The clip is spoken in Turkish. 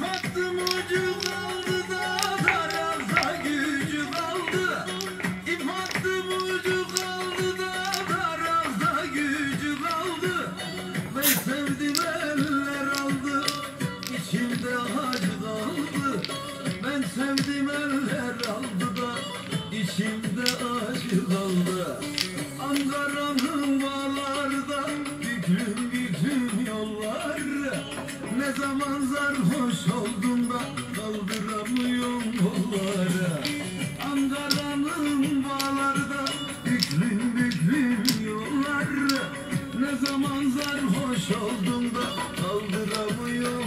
İp attım ucu kaldı da Daralsa gücü kaldı. İp attım ucu da Daralsa gücü kaldı. Ben sevdim aldı İçimde acı kaldı. Ben sevdim aldı da İçimde acı kaldı. Ankara'nın Hayatta manzar hoş oldum da kaldıramıyorum kollara Ankara'nın bağlarda büklüm büklüm yollar Ne zaman zar hoş oldum da kaldıramıyorum